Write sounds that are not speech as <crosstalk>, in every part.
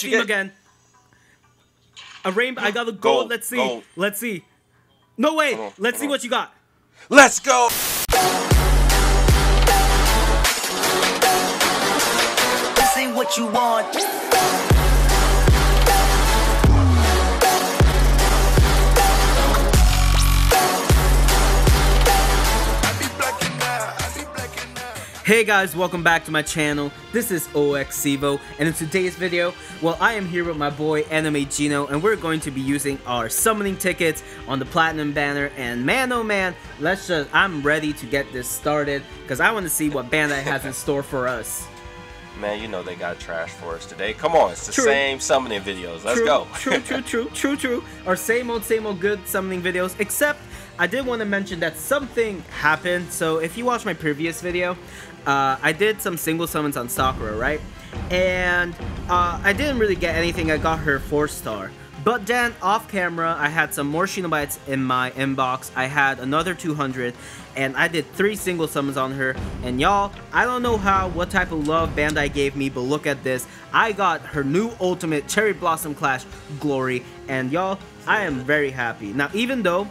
Team get? again. A rainbow. I got a gold. Gold, Let's see. gold. Let's see. No way. Hold on, Let's hold see on. what you got. Let's go. This ain't what you want. Hey guys, welcome back to my channel. This is OXEvo, and in today's video, well, I am here with my boy Anime Gino, and we're going to be using our summoning tickets on the Platinum banner. And man, oh man, let's just, I'm ready to get this started, because I want to see what Bandai has in store for us. <laughs> Man, you know they got trash for us today. Come on, it's the True. same summoning videos. Let's true, go. true, <laughs> true, true, true, true. Our same old, same old good summoning videos, except I did want to mention that something happened. So if you watched my previous video, uh, I did some single summons on Sakura, right? And uh, I didn't really get anything. I got her 4 star. But then off camera, I had some more Shinobites in my inbox. I had another 200, and I did three single summons on her. And y'all, I don't know how, what type of love Bandai gave me, but look at this. I got her new ultimate Cherry Blossom Clash Glory, and y'all, I am very happy. Now, even though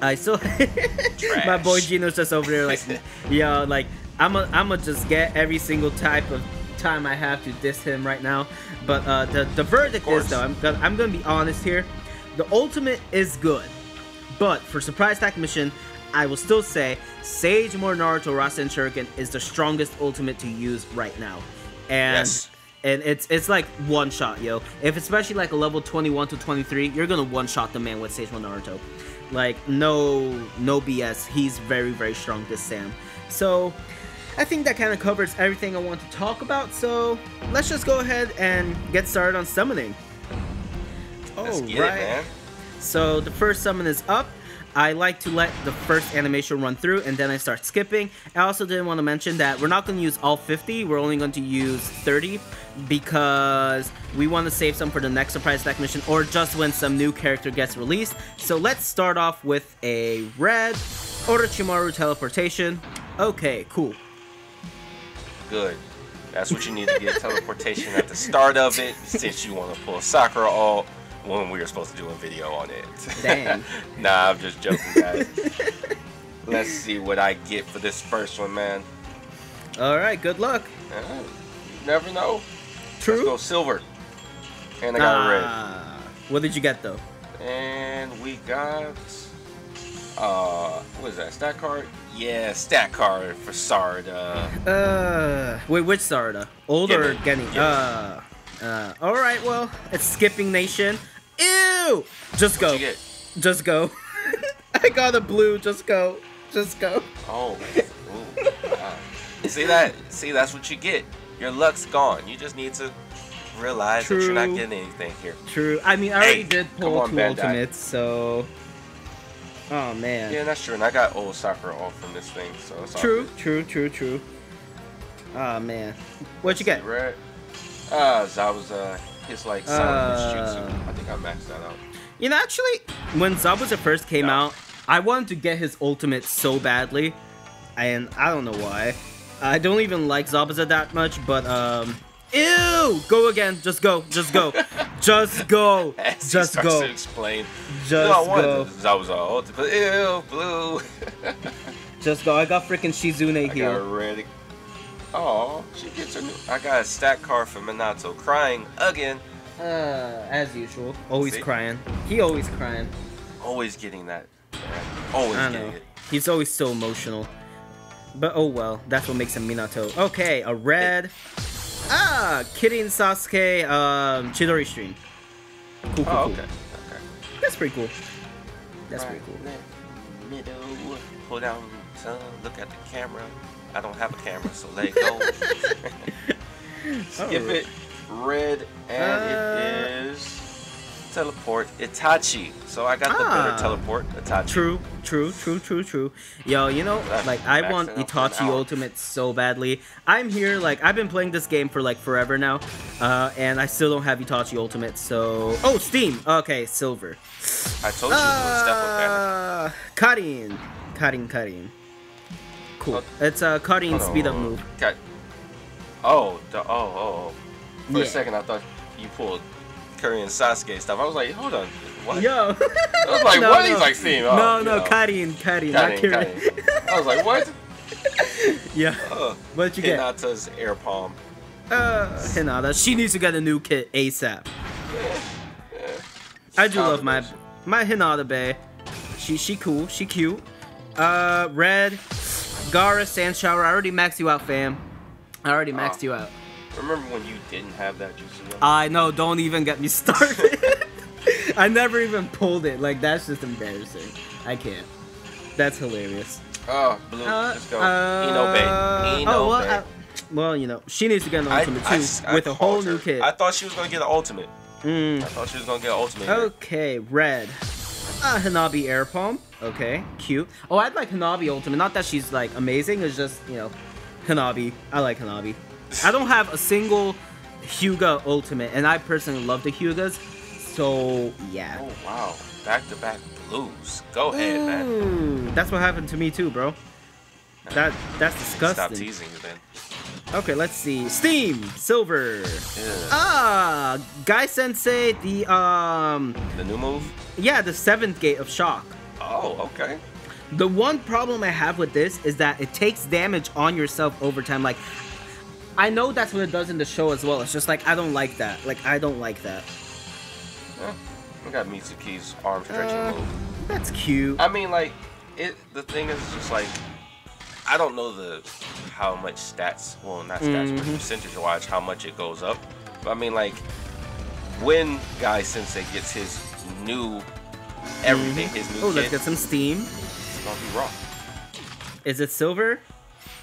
I still, <laughs> my boy Gino's just over there like, <laughs> yo, like I'm a, I'm gonna just get every single type of time I have to diss him right now. But uh, the the verdict is though, I'm gonna I'm gonna be honest here. The ultimate is good, but for surprise attack mission, I will still say Sage Mode Naruto Rasen Shuriken is the strongest ultimate to use right now, and. Yes. And it's it's like one shot, yo. If especially like a level 21 to 23, you're gonna one shot the man with Sage One Naruto. Like no no BS. He's very very strong. This Sam. So I think that kind of covers everything I want to talk about. So let's just go ahead and get started on summoning. Oh right. it. So the first summon is up. I like to let the first animation run through and then I start skipping. I also didn't want to mention that we're not going to use all 50, we're only going to use 30 because we want to save some for the next surprise attack mission or just when some new character gets released. So let's start off with a red Orochimaru teleportation. Okay, cool. Good. That's what you need to get teleportation at the start of it, since you want to pull Sakura all when we were supposed to do a video on it. Dang. <laughs> nah, I'm just joking, guys. Let's see what I get for this first one, man. Alright, good luck. You never know. Let's True. go silver. And I got a red. Ah, What did you get though? And we got uh what is that? Stat card? Yeah, stat card for Sarada. Uh, wait, which Sarada? Old or Gimme, Genny? gimme. Uh, uh, alright, well, it's Skipping Nation. Ew! Just go. What'd you get? Just go. <laughs> I got a blue, just go. Just go. Oh. See that? See, that's what you get. Your luck's gone. You just need to realize that you're not getting anything here. True. I mean, I already Hey, did pull on, two Bandai. ultimates, so. Oh, man. Yeah, that's true. And I got old Sakura off from this thing, so it's true, true, true, true. Oh, man. What'd you get? Red. Ah, Zabuza. His like silent Uh, jutsu. I think I maxed that out. You know, actually, when Zabuza first came No. out, I wanted to get his ultimate so badly, and I don't know why. I don't even like Zabuza that much, but um, ew! Go again. Just go. Just go. <laughs> just go. <laughs> Just go. to explain. Just no, I go. to- Zabuza ultimate. Ew, blue. <laughs> Just go. I got freaking Shizune I got here. red. Oh, she gets her new. I got a stat card for Minato crying again. Uh, as usual. Always See? crying. He always crying. Always getting that. Always I getting know. it. He's always so emotional. But oh well, that's what makes him Minato. Okay, a red. Ah, Kirin Sasuke um, Chidori stream. Cool, cool, Oh, cool. okay. Okay. That's pretty cool. That's Right, pretty cool. Middle. Pull down, son. Look at the camera. I don't have a camera, so let it go. <laughs> Skip Alright. it. Red, and Uh, it is teleport Itachi. So I got the Ah. better teleport Itachi. True, true, true, true, true. Yo, you know, That's like I want out for an Itachi. Ultimate so badly. I'm here, like I've been playing this game for like forever now, uh, and I still don't have Itachi Ultimate. So, oh, Steam. Okay, silver. I told you it was step with banner. Uh, Karin, Karin, Karin. Cool. Oh. It's a Karin speed up move. Okay. Oh, the, oh, oh, oh. For Yeah. a second, I thought you pulled Curry and Sasuke stuff. I was like, hold on, what? Yo. I was <laughs> like, No, what? no. He's like, Steam. Oh, no, no, know. Karin, Karin, not Karin, Kirin. Karin. I was like, what? <laughs> yeah. Uh, What'd you get? Hinata's air palm. Uh, Hinata. She needs to get a new kit ASAP. I do love my my Hinata Bay. She she cool. She cute. Uh, red. Gaara Sand Shower. I already maxed you out, fam. I already maxed Ah. you out. Remember when you didn't have that one? I know. Don't even get me <laughs> started. I never even pulled it. Like that's just embarrassing. I can't. That's hilarious. Oh, blue. Uh, Let's go. uh, Ino Bay. Ino oh, well, Bay. I- well, you know, she needs to get an ultimate I too I with a whole called new her. kit. I thought she was gonna get an ultimate. Mm. I thought she was gonna get an ultimate. Okay, red. Uh, Hanabi Air Palm. Okay, cute. Oh, I'd like Hanabi Ultimate. Not that she's like amazing. It's just you know, Hanabi. I like Hanabi. I don't have a single Hyuga Ultimate, and I personally love the Hyugas. So yeah. Oh wow, back to back blues. Go ahead, man. That's what happened to me too, bro. That that's disgusting. Stop teasing then. Okay, let's see. Steam Silver. Yeah. Ah, Guy Sensei. The um, The new move. yeah, the seventh gate of shock. Oh, okay. The one problem I have with this is that it takes damage on yourself over time. Like, I know that's what it does in the show as well. It's just like I don't like that. Like, I don't like that. Yeah. We got Mitsuki's arm stretching Uh, move. That's cute. I mean, like, it. The thing is, just like, I don't know the how much stats. Well, not stats, but Mhm. percentage wise, how much it goes up. But I mean, like, when Guy Sensei gets his new everything, his new Oh, let's get some steam. it's gonna be raw. Is it silver?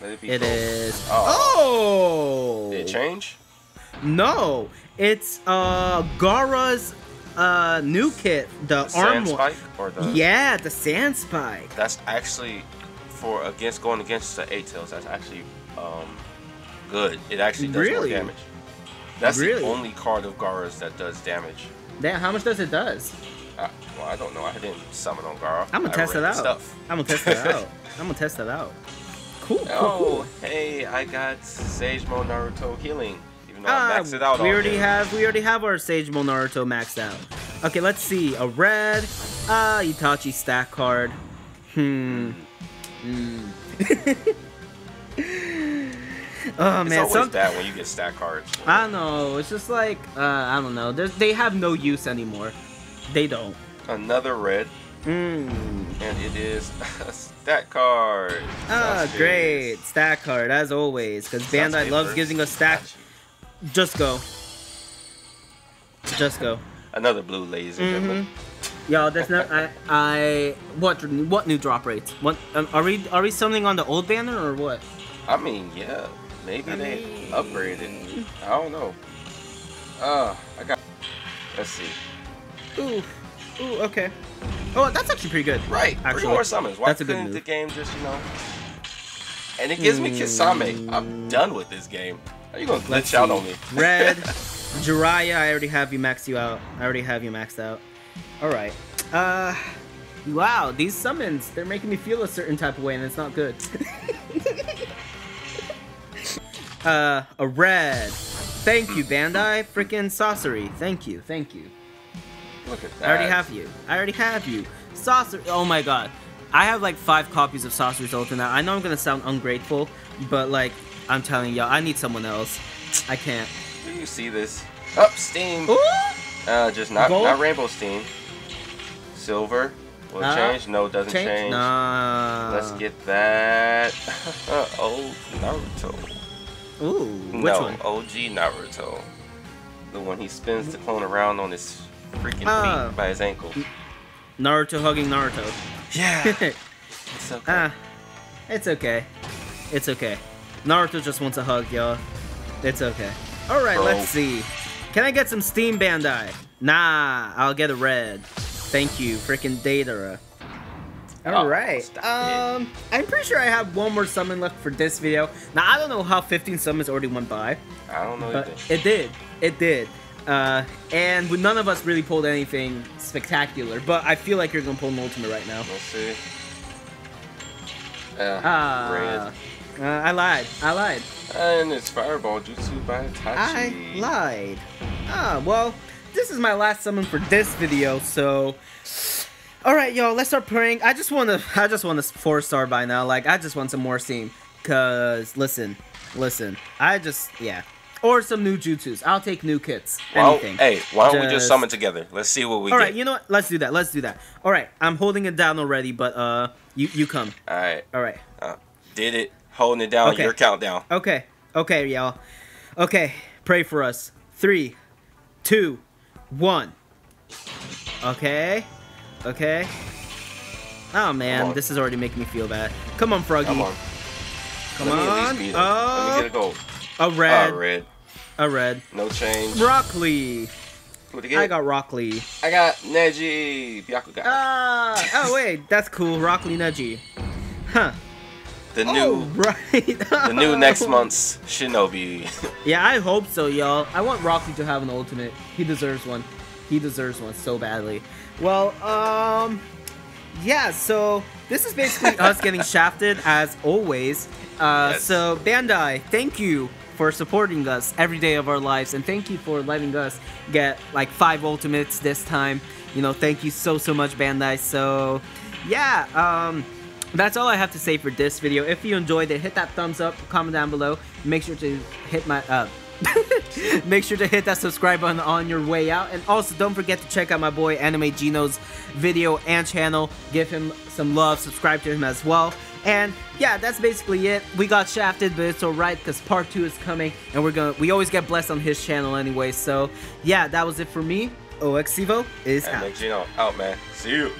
Let it be. Gold. is. Oh. Oh. Did it change? No, it's uh Gaara's uh new kit, the, The arm sand one. spike or the? Yeah, the sand spike. That's actually for against going against the eight tails. That's actually um good. It actually does Really? more damage. That's Really? the only card of Gaara's that does damage. Damn, how much does it does? Uh, well, I don't know. I didn't summon on Gara. I'm gonna I test read it out. Stuff. I'm gonna <laughs> test it out. I'm gonna test it out. Cool, Oh, cool. hey, I got Sage Mode Naruto healing. Even though Ah, I maxed it out we already have we already have our Sage Mode Naruto maxed out. Okay, let's see. A red, uh, Itachi stack card. Hmm. Hmm. <laughs> oh It's man, always some, bad when you get stack cards. I don't know. It's just like uh, I don't know. There's, they have no use anymore. They don't. Another red, Hmm. and it is <laughs> a stat card. Ah, Sausages. great stack card as always. Because Bandai loves giving us stack. Just go. Just go. Another blue, laser. Mhm. gentlemen. Yo, there's no. I. I. What? What new drop rates? What? Um, are we? Are we summoning on the old banner or what? I mean, yeah, maybe I they mean- upgraded. I don't know. Uh, I got. Let's see. Ooh. Ooh. Okay. Oh, that's actually pretty good. Right, Actually, three more summons. Why that's a good move. the game just, you know? And it gives me Kisame. I'm done with this game. Are you gonna glitch Let's out see. on me? Red, <laughs> Jiraiya. I already have you maxed you out. I already have you maxed out. All right. Uh. Wow, these summons, they're making me feel a certain type of way, and it's not good. <laughs> uh, a red. Thank you, Bandai. Freaking sorcery. Thank you, thank you. Look at that. I already have you. I already have you. Saucer. Oh my god. I have like five copies of Sorcerer's Ultimate. I know I'm gonna sound ungrateful, but like, I'm telling y'all, I need someone else. I can't. Do you see this? Up, Steam. Ooh! Uh, just not Gold? not Rainbow Steam. Silver. Will it Uh, change? No, it doesn't Change? change. Nah. Let's get that. <laughs> old Naruto. Ooh, which no, one? OG Naruto. The one he spins the clone around on his freaking Ah. feet by his ankle. Naruto hugging Naruto. Yeah. <laughs> it's okay. ah, it's okay. It's okay. Naruto just wants a hug, y'all. It's okay. All right, Bro. let's see. Can I get some Steam Bandai? Nah, I'll get a red. Thank you, freaking Datara. All Oh, right. stop Um, I'm pretty sure I have one more summon left for this video. Now I don't know how 15 summons already went by, I don't know but either. it did. It did. Uh, and none of us really pulled anything spectacular. But I feel like you're gonna pull an ultimate right now. Let's see. Uh, Ah, uh, I lied. I lied. And it's Fireball Jutsu by I lied. Ah, well, this is my last summon for this video, so. Alright, y'all, let's start praying. I just wanna I just want a four star by now. Like I just want some more steam. Cause listen, listen. I just yeah. Or some new jutsus. I'll take new kits. Well, Anything. hey, why don't we just Just- summon together? Let's see what we All get. right, you know what? Let's do that. Let's do that. All right, I'm holding it down already, but uh, you you come. All right, All right. uh, did it. Holding it down. Okay. Your countdown. Okay. Okay, y'all. Okay, pray for us. Three, two, one. Okay. Okay. Oh man, this is already making me feel bad. Come on, Froggy. Come on. Come Let me at on. least beat him. Let me get a Oh, gold. A red. Ah, red. A red. No change. Broccoli. What do you get? I got Rock Lee. I got Neji. Ah. Oh wait, that's cool. Rock Lee Neji. Huh. the Oh, new, <laughs> right. the new next <laughs> month's Shinobi. Yeah, I hope so, y'all. I want Rocky to have an ultimate. He deserves one. He deserves one so badly. Well, um, yeah. So this is basically <laughs> us getting shafted as always. Uh, Yes. so Bandai, thank you for supporting us every day of our lives, and thank you for letting us get like five ultimates this time. You know, thank you so so much, Bandai. So, yeah. Um. That's all I have to say for this video. If you enjoyed it, hit that thumbs up, comment down below. Make sure to hit my uh <laughs> make sure to hit that subscribe button on your way out. And also don't forget to check out my boy Anime Gino's video and channel. Give him some love, subscribe to him as well. And yeah, that's basically it. We got shafted, but it's alright because part two is coming and we're gonna we always get blessed on his channel anyway. So yeah, that was it for me. OX Evo is and out. Gino out, man. See you.